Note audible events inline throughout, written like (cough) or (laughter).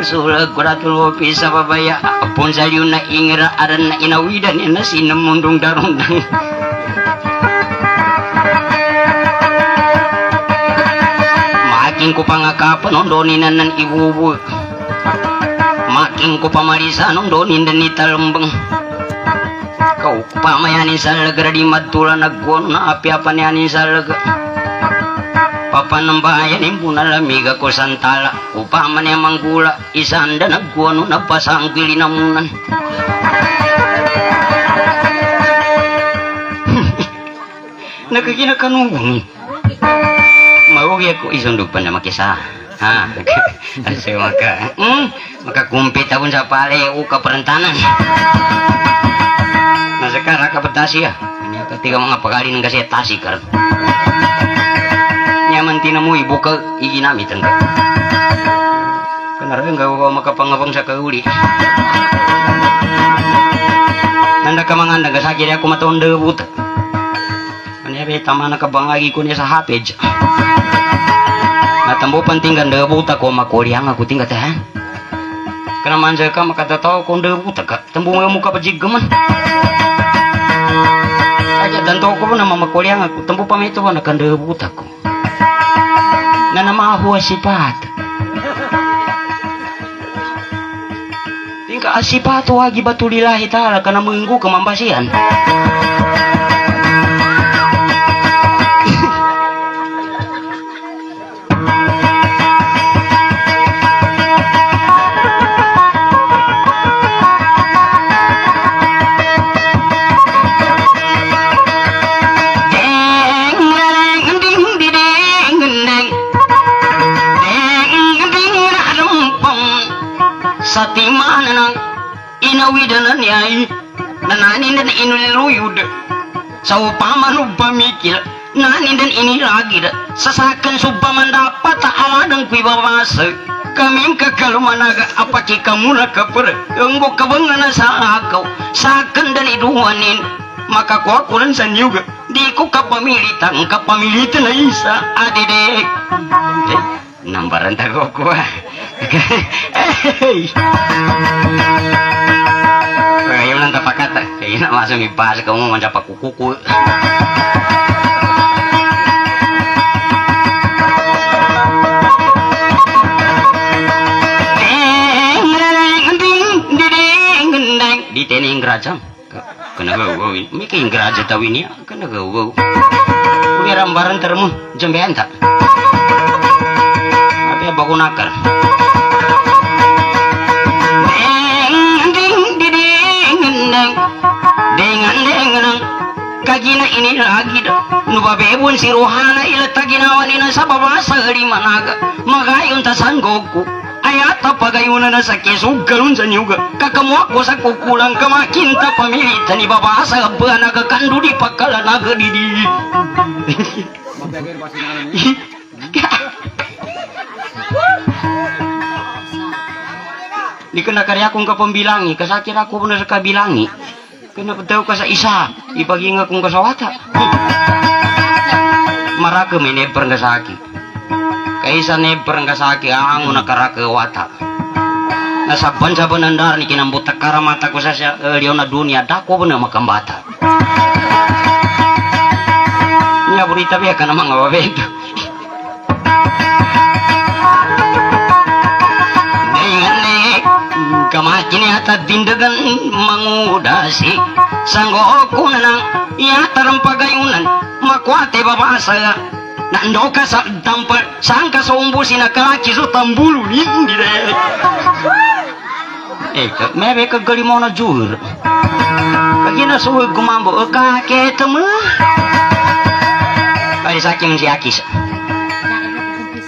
sulag kuratul bisa babaya pun sayuna ingira aran na inawidan ina sinamundong darundang makin ko pangakapan ondonin nan ibubu makin ko pamarisa ondonin dan italembeng kau pamayani salaga di matula nagwon na api apa ni ani salaga papanambayan impuna lamiga ko santala upaman yang manggula isanda nagwano na namunan (laughs) nakakina kanungung maugi ako isundog pa na makisa. Ha (laughs) kasi maka hmm, makakumpit ako sa pale o kaparantanan nasa kara kapatasi ya. Kanya katiga mga pagari ng kasi tasi karon nyaman tinamu ibu ka iginamit ang Kenapa enggak gua makapangabang sa kauli nanda ka mga nanda sakit ako mataon debut kanya be tama na kabangagi ko niya sa hapej natambo pantinggan debut ako makuliang ako tingkat ha Kenaman saya ka makatataw kung debut ka. Tambo mo muka pajigaman Aja dan toko po na mamakuliang ako tambo pa may ito na kandebut ako na namahuwa si Pat. Tingka asipato wagi batulilahi tala ka na nananin dan inuluyud sa upaman o pamikil nanin dan inilagid sa sakan subaman dapat aladang kuy babasa kaming kakalumanaga apaki kamuna kapar ang kabangan sa akaw sakan dan iduwanin. Makakuakulan sa niyuga di ko kapamilitan kapamilitan isa adidek nambaran tago ko ah (laughs) hey. Kayo lang tapakata. Kayo na masang ipasa ka mo man sa pakukuku. Di tening gerajam. Kena gau Miki geraja tahu ini. Kena gau. Kuya rambaran termu jembean tak. Apa ya baku nakar. Kagina ini lagi dah nu babebun si rohana ila taginawan ina sa babasa di managa. Magayon ta sanggoku. Ayat pagayunan na sa kesug galun sa nyuga. Kakamuak ko sa kukulang kamakinta pamilita ni babasa. Banaga kandu di pakala naga di di. (laughs) Di kena karya akong kapambilangi, kasakit ako na sa kabilangi. Kena pataw ka sa isa, ipaging akong kasawata. Maraka may neber nga sa. Kaisa neber nga sa aki, ang una karaka wata. Nasaban sa banandar ni kinambutak karamata ko sa na dunia, dako ba na makambata. Nya burita biya ka nga babedo. Kamakini ata dindagan mangudasi sanggo ko na nang iyatarang pagayunan makwate babasa nando ka sa dampar sangka sa umbusi na kalaki so tambulu hindi de eh ka mebe ka gali mo na kagina suwe gumambo ka ketemu kali saking si akis.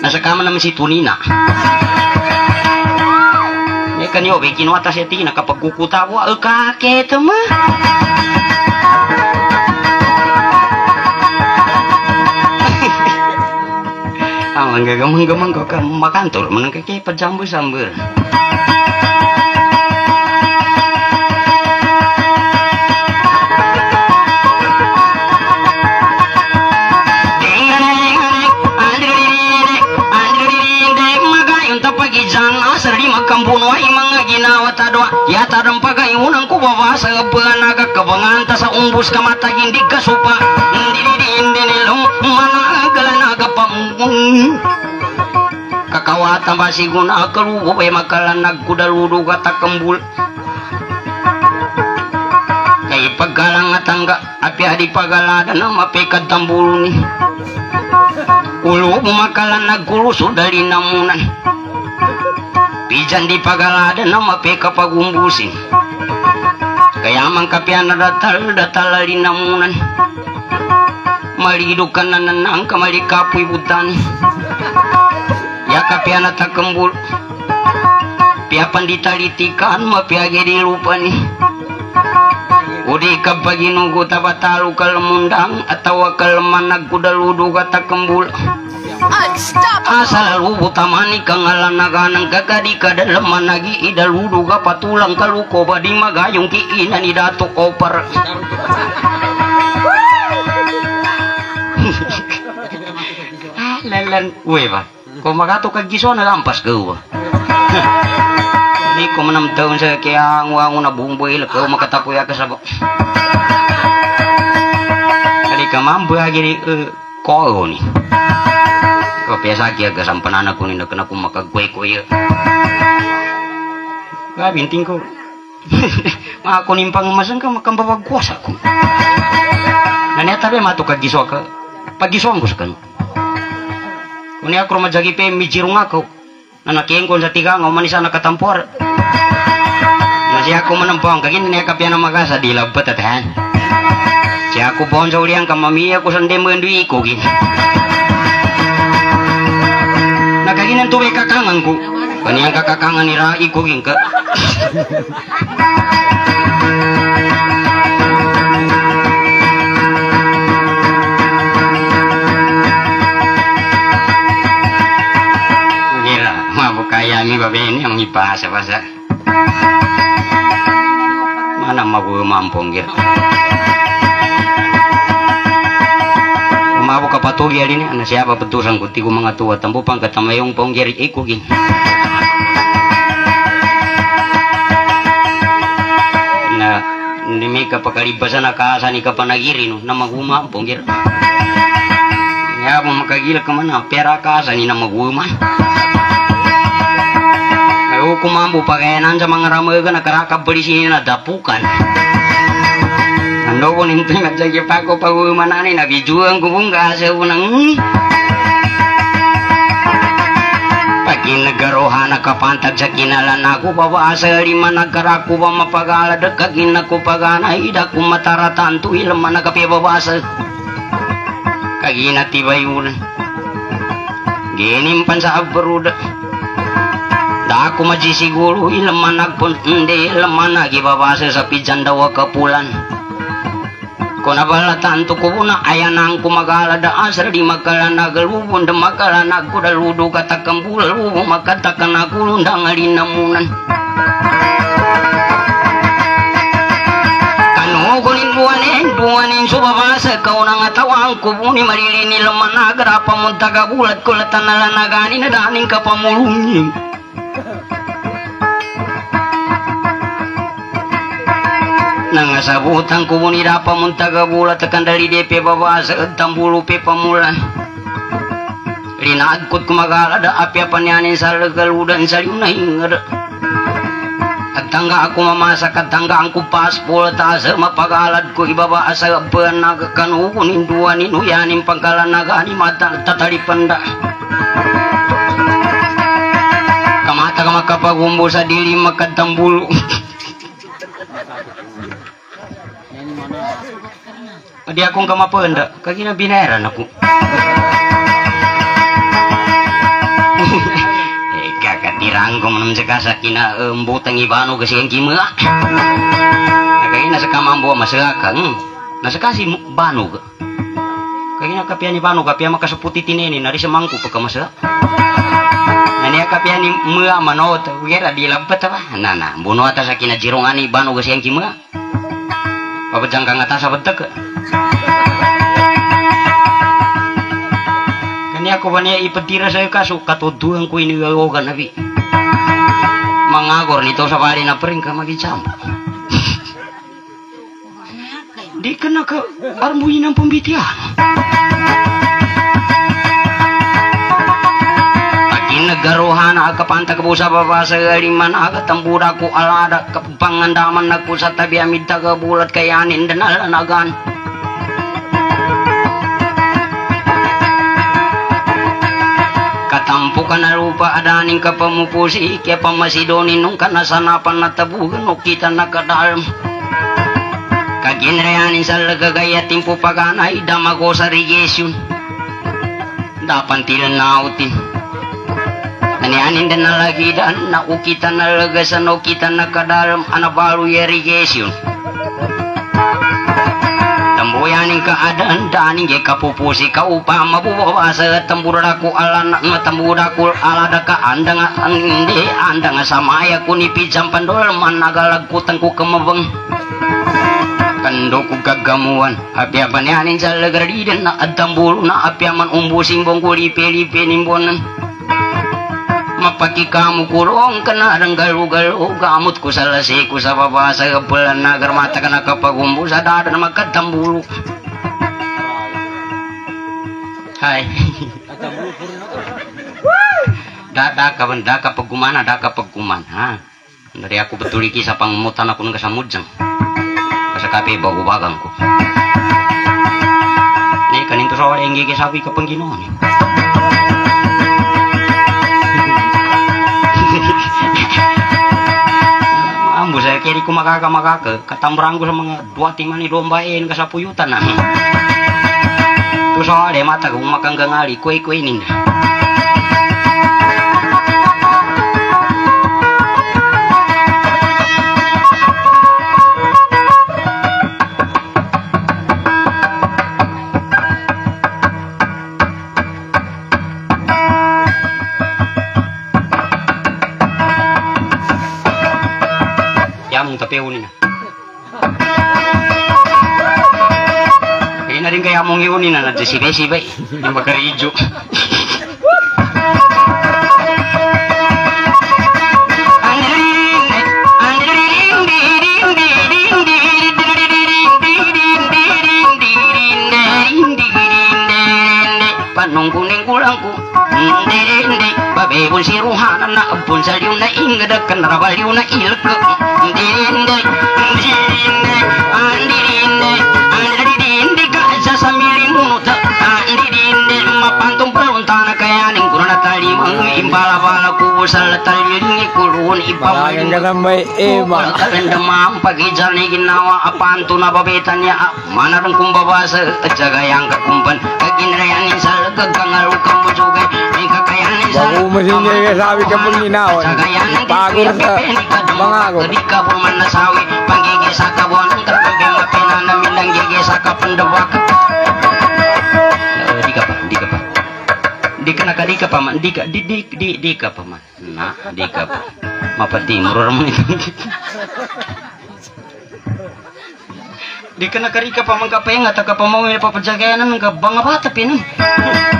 Nasa kama naman si Tunina. Eh kan yo bikin wata seti na kapag kukuta ko al kake tama. Ang gagamang-gamang ko ka makantor man kay pajambo sambur. membunuh mga ginawa tadwa ya tadang pagayunan ko babasa naga kabanganta sa umbus kamata hindi kasupa hindi hindi hindi nilong managala naga pamungun kakawatan basiguna kalubo ay makalan kata kembul. Kay paggalang nga tangga api adi pagalada na mapikad tambulo ni. Ulo makalan nagkuluso dali namunan pijan di pagalada na mapika pagumbusin. Kaya mang kapian na datal datal dali namunan. Na nanang kamali kapoy butani ya kapian na takembul piapan ditalitikan mapiage di lupa ni. Udi kapag inugo tabatalo kalmundang atau kalman nagkudaludo kata kembul Asal lubu tamani kangalan naganang kagadi kadalam managi idaludo ka patulang kaluko badi magayong kiinan ni dato opar Lalan, uwe ba? Kung magato kag giso na lampas gawa. Di ko manam taon sa kaya ang wango na bumboy lakaw makatapoy ka sa Kali ka mambo agi ni uh, ko ni. Ko pesa kaya ka sampanana ko ni nakana ko makagway ko ya. Ga binting ko. Mga ko nimpang masang ka makambawag kuasa ko. Naneta be mato giso ka. Pagisong ko sa kanu. Kuni ako majagi pe mijirong ako nanakieng ko sa tiga nga manisa nakatampor na siya ako manampong kagin niya kapya na magasa di labat at siya ako pohon sa uliang kamamiya ko sande mo yung iko gin nakaginan tuwe kakangan ko kaniyang kakakangan ni Rai ko ka kaya mi babe. Ini yang ipasa pasa mana mabu mampong gitu Mabu kapatugi ini? Anak siapa petusan kuti ku mga tua. Tampo pang katamayong ponggir iku gin na nimi kapakalibasan na kaasa ni kapanagiri no na maguma ponggir ya mo makagila ka man pera kaasa ni na maguma Ayaw kumambo pakayanan sa mga ramaga na na dapukan. Ando ko ninto nga sa kipako pag umananay na bijuang ko kung kasa unang Pagin nagaroha na kapantag sa kinalan ako babasa lima nagkarako ba mapagalad kagin ako pagana ida ko mataratan to ilam man nagapi babasa kagina tibayunan ginimpan sa abruda Da ako maji siguro ilaman nagpun hindi ilaman nagibabasa sa pijan daw kapulan. Kung nabalatan to ko na ayan ang kumagala da asra di magkala nagalubon da magkala nagkudaludo katakambula lubo magkatakan nakulong da ngalinamunan. Kanugunin buwanin buwanin subabasa kau nang atawang kubuni marilini laman nagarapa mo tagabulat kulatan nalanagani na daning kapamulungin. Nangasabutan ko muni dapa mun taga bulat tekan dari DP babasa tambulu pe pamulan. Rinagkot kumagala da api apa sa legal udan sa na hingar at tangga ako mamasa kat tangga ang kupas pula tasa mapagalad ko ibaba sa penag kanukunin dua ni nuyanin pagkalanaga ni mata tatali panda kamata ka makapagumbo sa dili makatambulu (laughs) Di akong kamapanda, kagina binayaran ako. eh, kakatirang ko manam sa kasa kina embutang ibano kasi ang kima. Kagina sa kamambo masalaka, hmm. Nasa kasi bano ka. Kagina kapya ni bano, kapya makasuputi tinini, nari sa mangko pagkamasa. Nani kapya ni mga manot, wira di labat ba? Nana, buno ata sa kinajirongani bano kasi ang kima. Papajang kang atas badag. Kani ako ba niya ipatira sa'yo kaso katuduhan ko inigawagan nabi. mangagor nito sa bali na pering (laughs) ka magicampo. Di ka na ka armuhin ng pambitian. Akin nagaruhan na agkapanta ka po sa baba sa galiman agatambura ko alada kapangandaman na ko sa tabi amid tagabulat kayanin dan alanagan. Katampo ka na lupa adaning ka pamupusi kaya pamasidonin nung kanasanapan na tabugan o kita nakadalam. Kaginrayanin sa lagagaya timpo paganay damago sa rigesyon. Tilan na autin. Nanianin din dan na ukita na lagasan o kita nakadalam anabaru ya ka adan daning ge kapupusi ka upa mabubasa tambura ko ala na tambura ko ala da ka andang andi andang samaya ko ni pijam pandol man nagalagkutan ko kamabang kando ko gagamuan apya banyanin sa lagariden na adamburo na apya man umbusing bongkuli peli penimbonan mapaki kamu kurong kana ranggalu-galu gamut ku sa lasi ku sa baba sa bulan nagar mata kana kapagumbu sa dada na magkatambulu Hai. Dada ka benda ka paguman ada ka paguman ha? Dari aku betul iki sa pangmutan aku nang kasamudjang sa kape bago bagang ko Ni kaninto sa wala yung sabi ka ambo saya kiri ko makaka makaka katambrang ko sa mga dua timani dombain kasapuyutan na to soalnya mata ko makanggangali kue kue ninda Yamong tapeunin na. Kaya na rin kaya mong iunin na nagsisibay-sibay. Yung kuning kulangku Babebon si ruhanan na abon sa liw na ingada Kanarabal liw na ilka Hindi, hindi Hindi, hindi Andi, hindi Andi, hindi Ka sa samiling munot Andi, hindi Mapantong palunta na kayaning Kuno na talimang Imbala-bala ko sa taliling Kulun Malangan ka ipamaling ng may ema. Kalendamang pag-ijan ni ginawa apanto na babetan niya manarang kumbabasa at sagayang kakumpan kaginrayanin sa gagkangalu kamusugay may Bago mo siya sabi. Di ka puman nasawi Panggigisa ka katabi mapinanamin Ang gigisa ka Di ka pa Di ka pa Di ka Di pa man Di ka Di di di Di man Na Di ka pa Di ka pa magkapahinga Taka pa mawin na papadjagayanan Ng kabanga bata pinan Pabas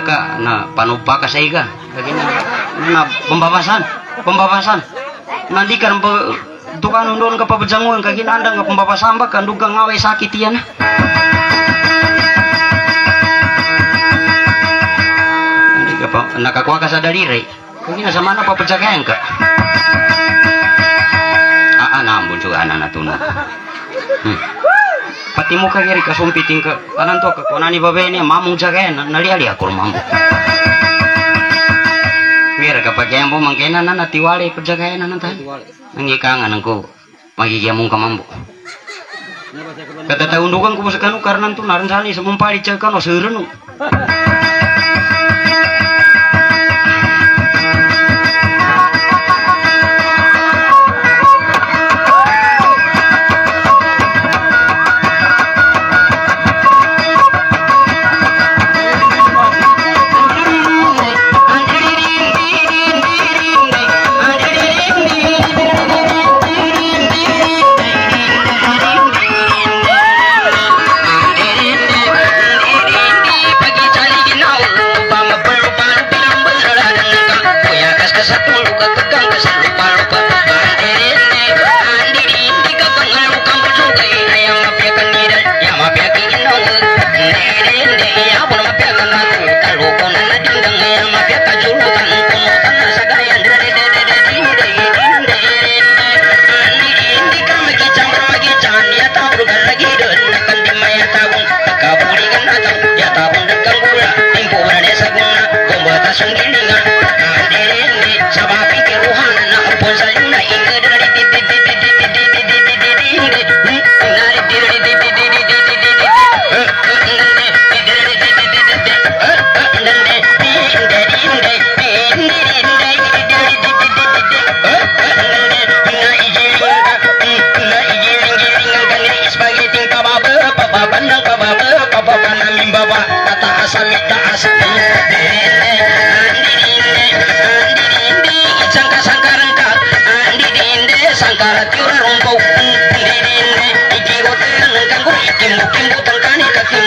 ka mga muta ka na panupa ka sa iga. Lagi na, pembabasan, pembabasan. Nanti kan pe dukan undon ka pabajanguan ka ginanda nga pembabasan ba kan dugang ngawe sakit yan. Pa nakakuha ka sa daliri. Kagi na sa mana papajagayan ka. Ah, ah, nambun juga anak natuna. Hmm. Pati mo ka giri kasumpiting ka kanan to ka kunani babe ni mamong jagayan naliali ako mambo Mira kapag yan mo mangkena na natiwali pagjagayan na nantan nangikangan ko magiging mong kamambo Katataundukan ko sa kanu karena to naran sani sa mumpali cag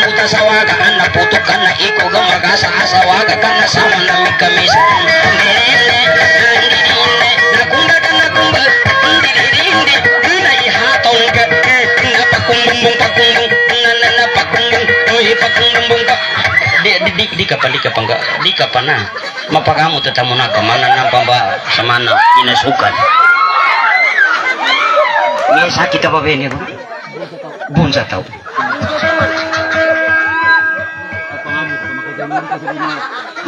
kakimbu tasawaga Anak putu kana iko gamagasa asawaga kana sama nami kamisa. Dirinde Dirinde Nakumba dan nakumba Dirinde Nai hatong ka Napakumbung pakumbung Nana pakumbung Oi pakumbung di kapan di kapan enggak. Di kapan nah. Mapa kamu tetamu nak ke mana nampak mbak? Semana ini sukan ini sakit apa ini bu? Bun saya tahu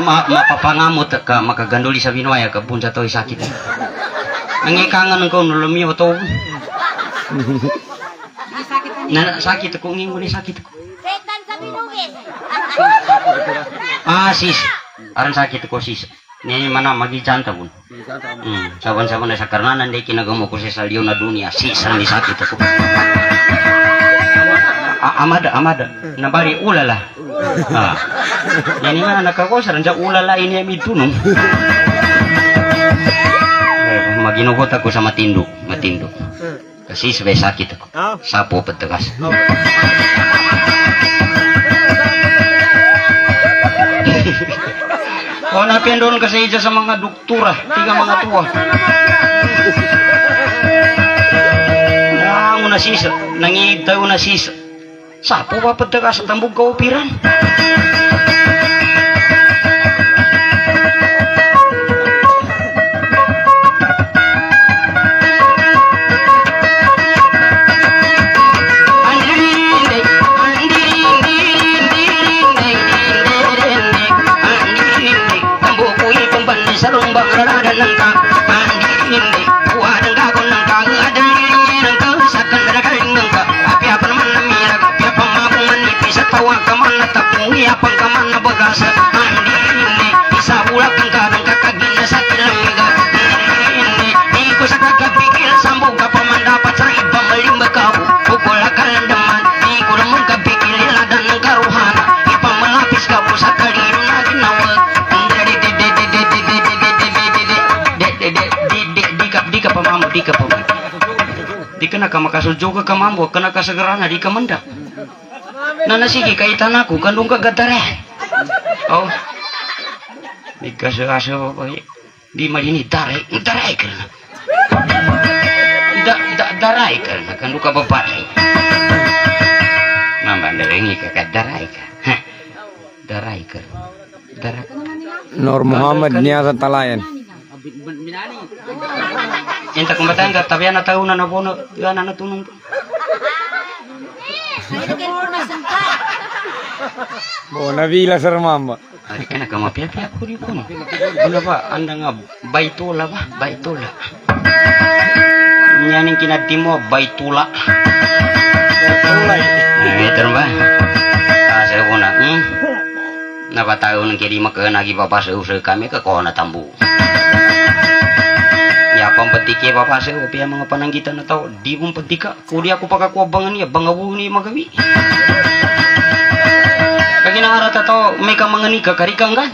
ma ma papa ngamut ka maka gandoli sa binwaya ka bun sa tahu sakit nangikangan ko nulumi to na sakit ko ngingo ni sakit ko. Ah, sis. Aran sakit ko sis. Ni mana magi janta bun. Hmm, saban-saban sa karena nanti kinagamo ko sa salyo na dunia. Sis ang ni sakit ako. Ah, amada, amada. Nabari ulala. Yani mana nakakosa sa ulala ini ami tunong. Eh, Maginugot ako sa matindo, matindo. Kasi sabay sakit ako. Sapo patagas. O napindon kasi dyan sa mga doktora, tiga mga tuwa. Nango na sisa, nangitaw na sisa. Sapo pa pagdaga sa tambog kaupiran. Na ka makasudyo ka kamambo Ka na kasagarana Di ka manda Nanasigi kaitan ako Kandung ka gatare Oh. Di ka sa asa Di malini Daray Daray ka na da, da, daray ka na kanu ka babae mama darengi ka ka daray ka Hah. daray ka daray Nur Muhammad niya sa talayan. Cinta kumbataan ka tabi na tayo na napuno yan na natunong Nagigil ko na sangka. Bo nabila sa mamba. Ari ka na kamapya-pya ko rin ko Ano ba? Anda nga baitula ba? Baitula Nyaning kinati mo baitula Betul ba? Asa ko na hmm? Napatayo ng kiri makanagi papasau kami ke kona tambu Pampatike papasau piya mga pananggitan na tao Di mong patika Kuli ako pakakuabangan niya Bangawu ni magawi na arata to may ka karikang ka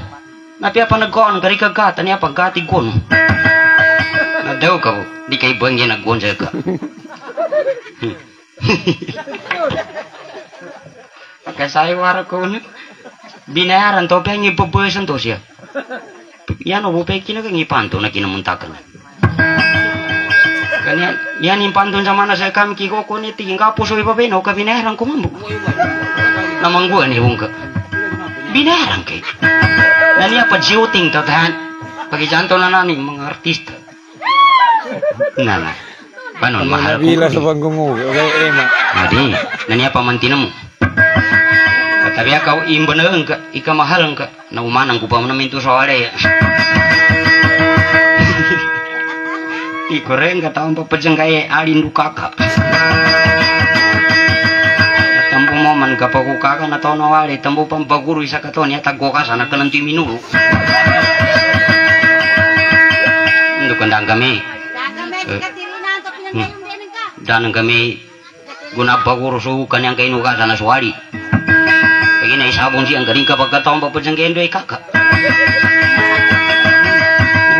tani apa gati gon. Na daw ka po, di kay bangya naggon sa ka. Pagkasayo wara ko. Binayaran to pa ngi pabuesan to siya. Yan o bupe kina kang ipanto na kinamuntakan. Kanya yan impanton sa mana sa kami kiko ko ni tingin ka puso ipapeno ka binayaran ko mambo namang gua nih wong ka binaran kay nani apa shooting to tahan pagi janto na nani mga artista nana panon mahal ko Nabila sa panggungu. Okay, Ema. Adi, nani apa mantina mo katabi kau na ka ika mahal ka na umanang ko pa mo namin to sa wala ya taon na wali tambo pang baguro isa ka to niya tagko ka sana ka ng minulo Ando kandang kami. Daga may katirina ang tapinang Hmm. kayong diyan ka. danang kami guna baguro so kanyang kainu ka sana suwali kaya na isabong siyang galing kapag kataon pa padyang kaya doy kaka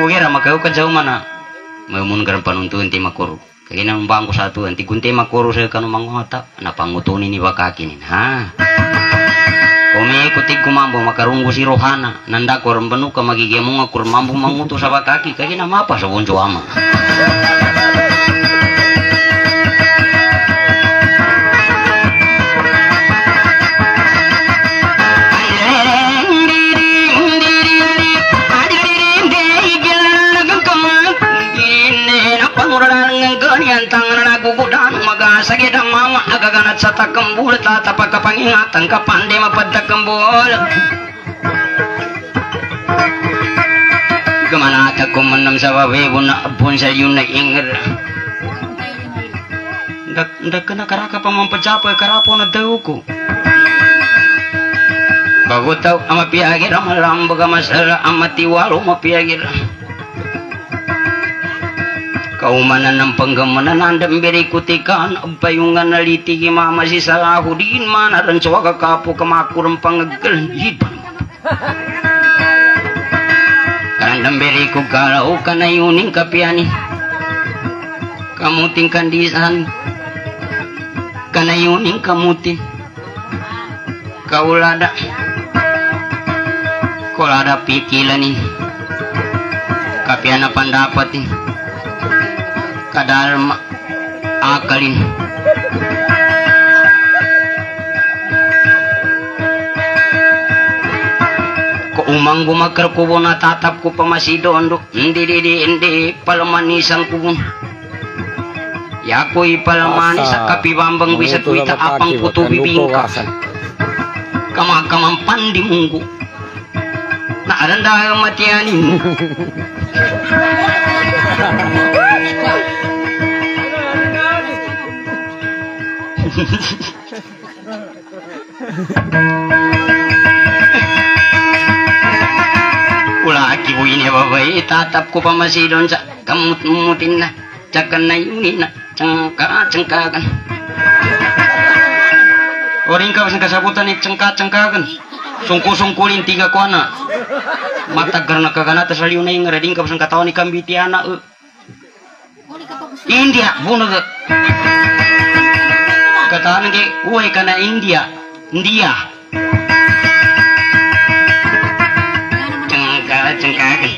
Kukira makaw ka jaw mana Mamun garan panuntun ti makuro kaya nang bangko satu anti kunti makuro sa kanu mangota na pangutuni ni bakakinin ha? Kumi ikuti kumambo makarunggu si rohana nanda ko rembenu ka magigemo nga kurmambo manguto sa bakaki kaya na mapa sa bonjo ama sagedang mama agaganat sa takembul tatapa kapangingatan kapande mapadakembul Gimana ka kumanam sa wawewo na abon sa yun na ingir Ndak ndak kena karaka pa mampajapa karapo na daw ko Bago taw ama piagir ama lambaga masala ama tiwalo mapiagir Kaumanan ng panggamanan nandang beri kutikan Bayungan naliti mama si salahudin mana ran suwaga kapo kamakurang pangagkalan Iba naman Kanandang beri ko kalau kanayuning kapiani Kamuting kandisan Kanayuning kamuting Kaulada Kaulada pikilan ni. Kapiana pandapat ni kadalma akalin. Ko umang gumakar kubo na tatap ko pamasido ando hindi di di hindi palamanisan kubon yakoy palamani sa kapibambang bisa tuita apang puto bibingka kamakaman pandi munggu. Na aranda matianin (laughs) Ulaki ko ini babay, tatap ko pa masidon sa kamut-mutin na, tsakan na yunin na, tsangka, tsangkakan. Oring ka sa kasabutan ni tsangka, tsangkakan. Sungku-sungkulin tiga ko na. Matagar na kaganata sa liyo na yung rading ka sa katawan ni kambiti ana. Uh. India, buno ka. Kataan ke, uwe ka na India. India. Cengka, cengkakan.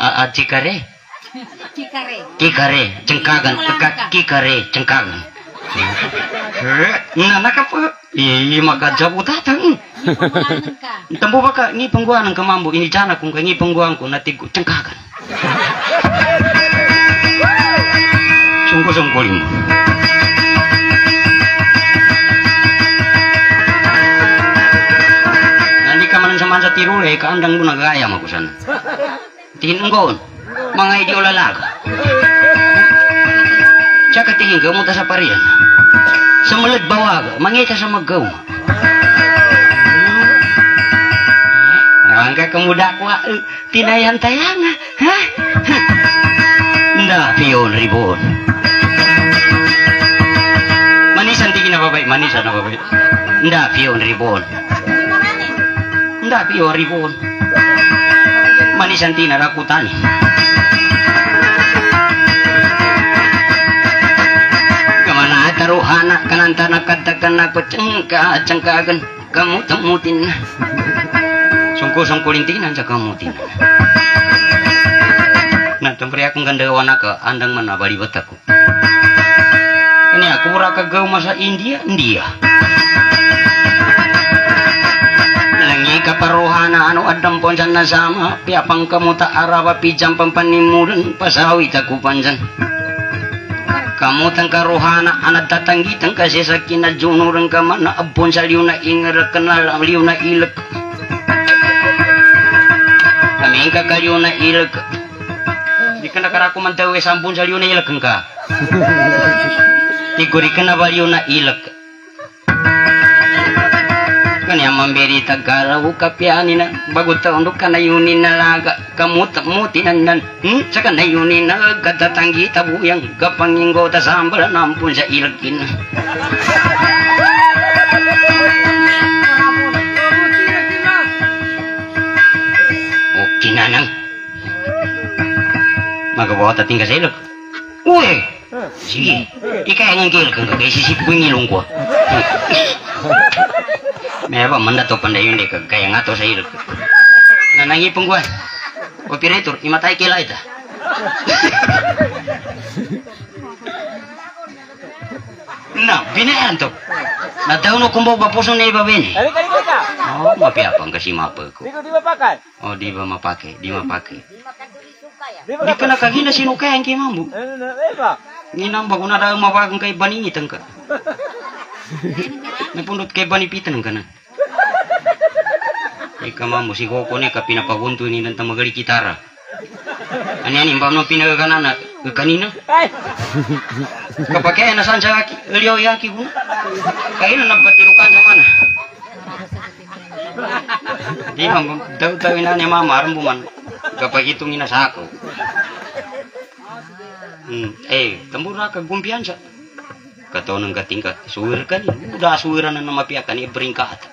Ah, cikare. Kikare. Kikare, cengkagan, teka kikare, cengkagan. Nana ka po. Iya, maka jabu datang. Tambo baka ni pangguan ng kamambo ini jana kung ko natigo cengkagan. Sungkulin mo. Nandi ka tirule, kaandang mo nagaya mo ko sana. Tinunggon, mga idiolalaga. Tsaka tingin ka mo sa pariyan. Sa malad bawaga, mangita sa maggaw. Nawan ka kamuda ko, ah, tinayan-tayan. Ha? Nda, piyon, ribon. Manisan tingin na babay, manisan na babay. Nda, piyon, ribon. Nda, piyon, ribon. Manisan tina rakutan. Kamana taruhana kananta nakatakan ako cengka cengkagan kamu temutin sungku sungkulin tinan sa kamutin na tempri akong ganda wana ka andang mana bali bataku. Kani aku ura kagaw masa India India. Langi kaparuhana anu adang ponsan na sama piapang kamu tak arawa pijam pampanimuran pasawi taku panjan kamu tangka rohana anak tatanggi tangka sesaki na junurang ka mana abon sa liw na ingar kenal liw na ilek. Kami ka kaliw na ilek di ka nakarako man tawe sambon sa liw na ilek ka tiguri ka na ilek kanya mamberi tagaraw kapiani na bago taon ka na yunin na laga kamut mutinan nan hmm? saka na yunin na katatanggi tabuyang kapanginggo ta sambal nampun sa ilkin okay na nang magabawa ta tinggal sa ilog. Uy! Sige, ikaw ang ngil kang kagay sisip ko apa man to panday yun di kagaya nga to sa ilog. Nanangipong ko. Operator, imatay kila ita. Na, binayan to. Nadaw no kumbaw ba puso na iba bini? Kali kali ka. Oh, mapiapang kasi mapa ko. Di ko di mapakan. Oh, di ba mapake? Di mapake. Di Di ka nakagina sino kaya ang kimambo. Ano na, eh ba? Nginambag ko na daw mawagang kay baningitan ka. Napundot kay banipitan ka na. Ika mamo, si Coco ni ka pinapagunto ni ng tamagali kitara. Ano yan, imbam nung pinagagana na kanina. Ay! Kapag kaya nasan sa uliyaw yaki ko. Kaya na nabatilukan sa mana. Di ba, daw daw na ni mama, aram buman. Kapag itong inasako. Hmm. Eh, tambura ka kumpiyansa. Kato ng gating ka, suwir ka ni. Udah suwiran na namapiakan, ibring ka ata.